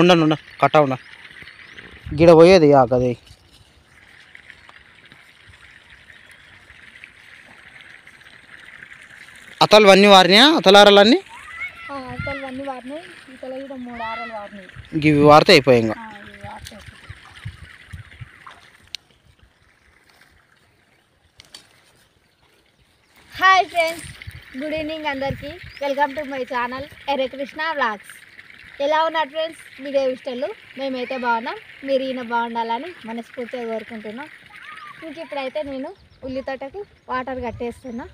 ఉండను ఉండ కట్ట ఉండ. గిడ పోయేది ఆ గది. అతలు అన్నీ వారినాయా? అతలారాలన్నీ ఇవి వారితే అయిపోయాయి ఇంకా. హాయ్ ఫ్రెండ్స్ గుడ్ ఈవినింగ్ అందరికీ. Welcome to my channel Krishna vlogs ఎలా ఉన్నారు ఫ్రెండ్స్ మీ దేవిష్టలు మేమైతే బాగున్నాం. మీరు ఈయన బాగుండాలని మనస్ఫూర్తిగా కోరుకుంటున్నాం. ఇంక ఇప్పుడైతే నేను ఉల్లి తోటకు వాటర్ కట్టేస్తున్నా.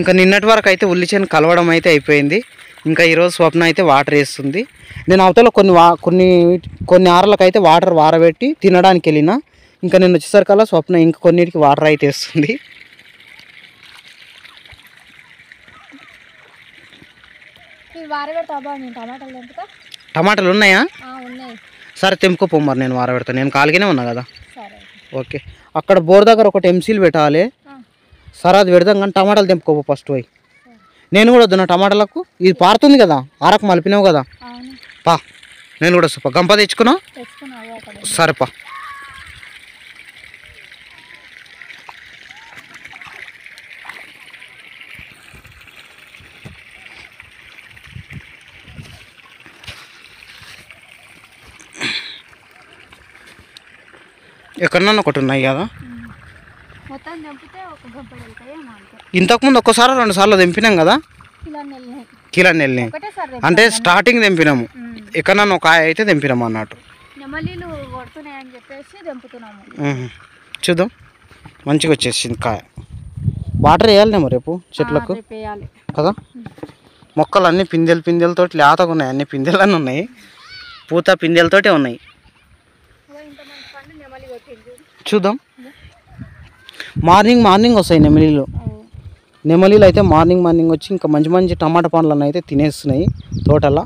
ఇంకా నిన్నటి వరకు అయితే ఉల్లి చేను కలవడం అయితే అయిపోయింది. ఇంకా ఈరోజు స్వప్న అయితే వాటర్ వేస్తుంది. నేను అవతల కొన్ని వా కొన్ని కొన్ని ఆరలకైతే అయితే వాటర్ వారబెట్టి తినడానికి వెళ్ళిన ఇంకా నేను వచ్చేసరికల్లా స్వప్న ఇంక కొన్నిటికి వాటర్ అయితే వేస్తుంది ఇవి వారబెడతా బా నేను టమాటాలు ఉన్నాయా? సరే తెంపుకో మరి నేను వారబెడతాను నేను కాలిగానే ఉన్నా కదా? ఓకే. అక్కడ బోర్ దగ్గర ఒకటి ఎంసీలు పెట్టాలి. సరే అది పెడదాం కానీ టమాటాలు తెంపుకో ఫస్ట్ పోయి. నేను కూడా వద్దున్నా టమాటాలకు? ఇది పారుతుంది కదా? ఆరకు మలిపినావు కదా? పా నేను కూడా వస్తా గంప తెచ్చుకున్నా? సరే పా. ఎక్కడన్నా ఒకటి ఉన్నాయి కదా. ఇంతకుముందు ఒక్కసారి రెండు సార్లు తెంపినాం కదా. కిలో ఒకటేసారి అంటే స్టార్టింగ్ తెంపినాము. ఎక్కడన్నా ఒక ఆయ అయితే తెంపినాము అన్నట్టు. చూద్దాం. మంచిగా వచ్చేసింది కాయ. వాటర్ వేయాలనేమో రేపు చెట్లకు? కదా? మొక్కలు అన్ని పిందెలు పిందెలతోటి లేతగా ఉన్నాయి. అన్ని పిందెలన్నీ ఉన్నాయి. పూత పిందెలతోటే ఉన్నాయి ఇంత మంచి పండు నెమలి కొట్టింది చూద్దాం. మార్నింగ్ మార్నింగ్ వస్తాయి నెమలీలు. నెమలీలు అయితే మార్నింగ్ మార్నింగ్ వచ్చి ఇంకా మంచి మంచి టమాటా పండ్లను అయితే తినేస్తున్నాయి తోటలా.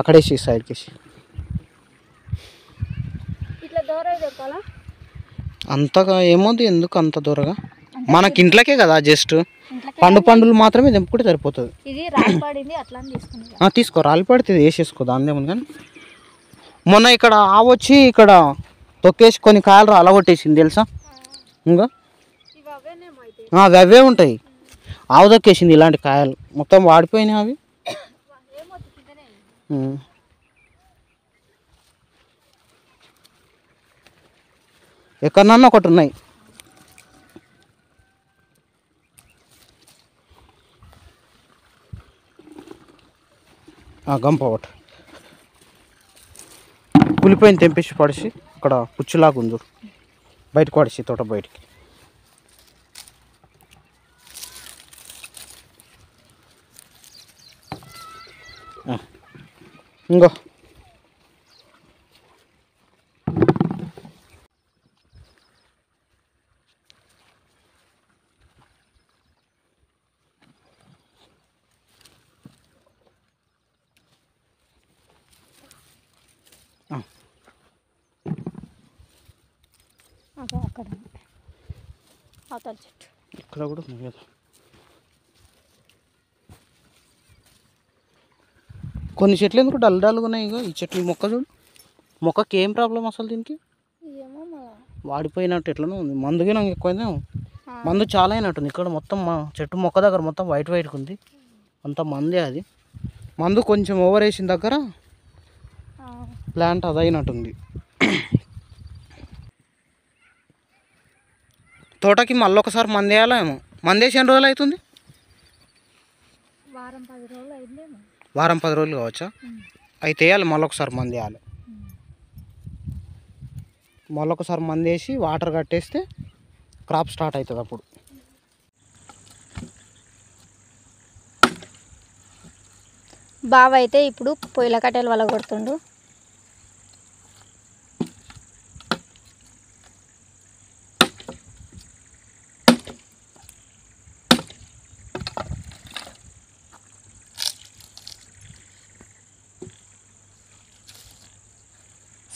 అక్కడేసి సైడ్కేసి అంతగా ఏమోది? ఎందుకు అంత దూరగా? మనకి ఇంట్లోకే కదా జస్ట్ పండు పండులు మాత్రమే తెంపుకుంటే సరిపోతుంది. తీసుకో. రాలి పడితే ఇది వేసేసుకో దాని కానీ. మొన్న ఇక్కడ ఆవొచ్చి ఇక్కడ తొక్కేసి కొన్ని కాయలు అలగొట్టేసింది తెలుసా? ఇంకా అవి అవే ఉంటాయి. ఆవు దొక్కేసింది ఇలాంటి కాయలు. మొత్తం వాడిపోయినాయి అవి. ఎక్కడన్నా ఒకటి ఉన్నాయి. గంప ఒకటి. కులిపోయింది తెంపేసి పడిసి. అక్కడ పుచ్చులాగా ఉంది బయటకు వాడేసి తోట బయటికి. ఇంకో అదే అక్కడ. అవతల చెట్టు. ఇక్కడ కూడా ఉంది కదా. కొన్ని చెట్లు ఎందుకు డల్ డల్గా ఉన్నాయి ఇగో? ఈ చెట్లు మొక్క చూడు. మొక్కకి ఏం ప్రాబ్లం అసలు దీనికి? ఏమో వాడిపోయినట్టు ఎట్లనో ఉంది. మందుకి నాకు ఎక్కువైందే? మందు చాలా అయినట్టుంది ఇక్కడ మొత్తం మా చెట్టు మొక్క దగ్గర మొత్తం వైట్ వైట్గా ఉంది. అంత మందే అది. మందు కొంచెం ఓవర్ వేసిన దగ్గర ప్లాంట్ అదైనట్టుంది తోటకి మళ్ళీ ఒకసారి మందు వేయాలా ఏమో మందేసి ఎన్ని రోజులు అవుతుంది? వారం పది రోజులు అయిందేమో. వారం పది రోజులు కావచ్చా? అయితే వేయాలి మళ్ళీ ఒకసారి మంది వేయాలి మళ్ళీ ఒకసారి మంది వేసి వాటర్ కట్టేస్తే క్రాప్ స్టార్ట్ అవుతుంది అప్పుడు. బావ అయితే ఇప్పుడు పొయ్యిల కట్టెలు వల్ల కొడుతుండు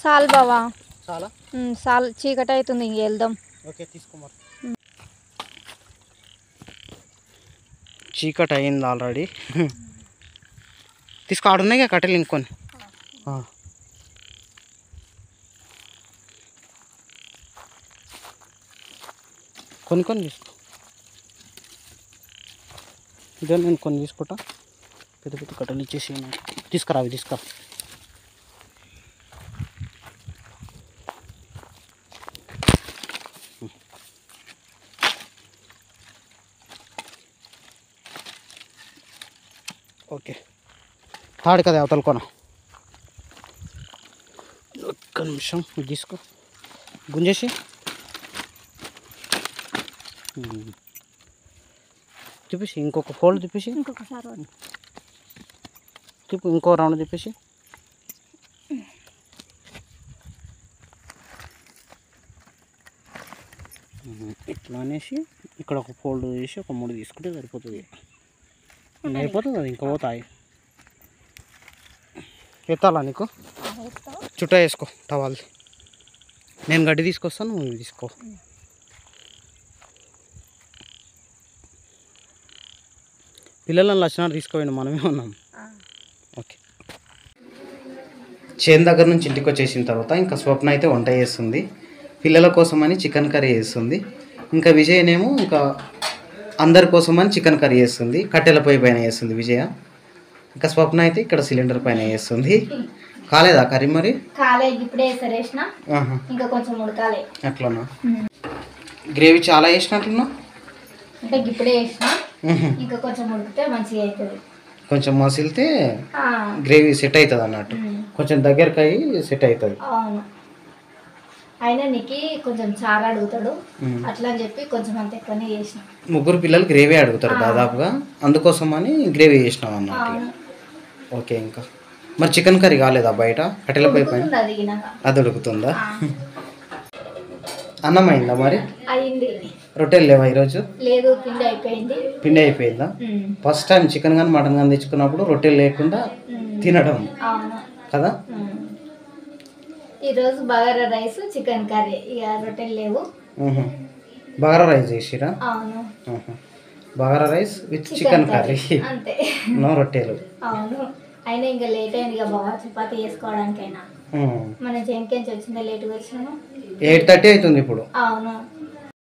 చాలు బావా. చాలా చాలు చీకటి అవుతుంది ఇంక వెళ్దాం. ఓకే చీకటి అయింది ఆల్రెడీ. తీసుకో ఆడున్నాయి కట్టెలు ఇంకొని. కొన్ని కొన్ని తీసుకో. ఇదే నేను కొన్ని తీసుకుంటా? పెద్ద పెద్ద కట్టెలు ఇచ్చేసి నాకు. తీసుకురా ఓకే. తాడు కదా అవతల కొన. ఒక్క నిమిషం తీసుకో. గుంజేసి. తిప్పేసి ఇంకొక ఫోల్డ్ తిప్పేసి. ఇంకొకసారి తిప్పు ఇంకో రౌండ్ తిప్పేసి. ఇట్లా అనేసి ఇక్కడ ఒక ఫోల్డ్ చేసి ఒక మూడు తీసుకుంటే సరిపోతుంది. అయిపోతుంది అది? ఇంకా పోతాయి? ఎత్తాలా నీకు? చుట్ట వేసుకో టవాల్. నేను గడ్డి తీసుకొస్తాను నువ్వు తీసుకో. పిల్లలను లక్షణాలు తీసుకోవండి మనమే ఉన్నాం. ఓకే. చేను దగ్గర నుంచి ఇంటికి వచ్చేసిన తర్వాత ఇంకా స్వప్న అయితే వంట చేస్తుంది. పిల్లల కోసమని చికెన్ కర్రీ చేస్తుంది. ఇంకా విజయనేమో ఇంకా అందరి కోసమని చికెన్ కర్రీ చేస్తుంది. కట్టెల పొయ్యి పైన చేస్తుంది విజయ. ఇంకా స్వప్న అయితే ఇక్కడ సిలిండర్ పైన చేస్తుంది. కాలేదా కర్రీ మరి? ఇంకా కొంచెం ఉడకాలి. అట్లనా? గ్రేవీ చాలా వేసినట్లున్నా అంటే ఇప్పుడే వేసిన ఇంకా కొంచెం ఉడికితే మంచిగా అవుతుంది కొంచెం మసిలితే గ్రేవీ సెట్ అవుతుంది అన్నట్టు కొంచెం దగ్గరకు అయ్యి సెట్ అవుతుంది అయినా నీకు కొంచెం చాలా అడుగుతాడు. అట్లా అని చెప్పి కొంచెం అంత ఎక్కువనే చేసిన. ముగ్గురు పిల్లలు గ్రేవీ అడుగుతారు దాదాపుగా. అందుకోసమని గ్రేవీ చేసినాం అన్నట్టు ఓకే ఇంకా. మరి చికెన్ కర్రీ కాలేదా బయట? కట్టెల పొయ్యి పైన? అది ఉడుకుతుందా? అన్నం అయిందా మరి? రొట్టెలు లేవా ఈరోజు? లేదు పిండి అయిపోయింది. పిండి అయిపోయిందా? ఫస్ట్ టైం చికెన్ కానీ మటన్ కానీ తెచ్చుకున్నప్పుడు రొట్టెలు లేకుండా తినడం. కదా. ఈరోజు బగారా రైస్ చికెన్ కర్రీ. ఇక రొట్టెలు లేవు. బగారా రైస్ చేసిరా? అవును. Bagara rice with chicken curry. అంతే. నో రొట్టెలు. అవును. అయినా ఇంకా లేట్ అయింది ఇక బాగా చపాతీ చేసుకోవడానికైనా. మ్మ్. మన జెన్కెంచి వచ్చిందా లేట్గా వచ్చినాము ఎయిట్ థర్టీ అవుతుంది ఇప్పుడు. అవును.